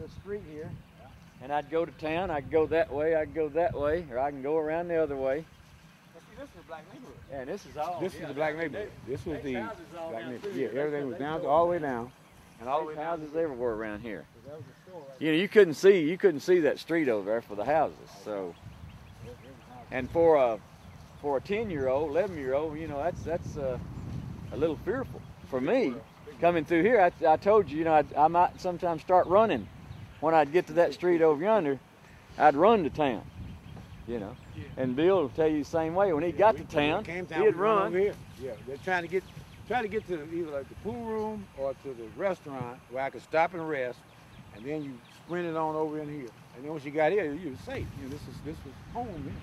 the street here, and I'd go to town. I'd go that way. I'd go that way, or I can go around the other way. But see, this is a black neighborhood. And this is all. This is the black neighborhood. This was the black neighborhood. through Yeah, everything was down, all the way down. and all the houses everywhere around here. That was the store right You know, you couldn't see you couldn't see that street over there for the houses. So, and for a for a ten year old, eleven year old, you know, that's that's uh, a little fearful for me coming through here. I, I told you, you know, I, I might sometimes start running when I'd get to that street over yonder. I'd run to town, you know. And Bill will tell you the same way. When he got We- to town, came he'd run over here. Yeah, they're trying to get trying to get to either like the pool room or to the restaurant where I could stop and rest, and then you sprinted on over in here. And then once you got here, you were safe. You know, this is this was home then.